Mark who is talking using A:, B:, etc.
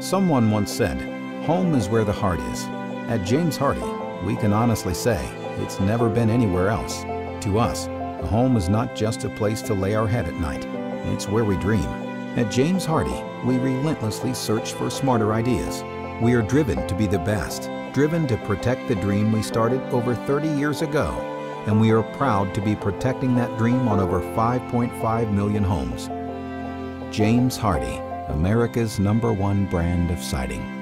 A: Someone once said, home is where the heart is. At James Hardie, we can honestly say it's never been anywhere else. To us, a home is not just a place to lay our head at night. It's where we dream. At James Hardie, we relentlessly search for smarter ideas. We are driven to be the best, driven to protect the dream we started over 30 years ago. And we are proud to be protecting that dream on over 5.5 million homes. James Hardie, America's number one brand of siding.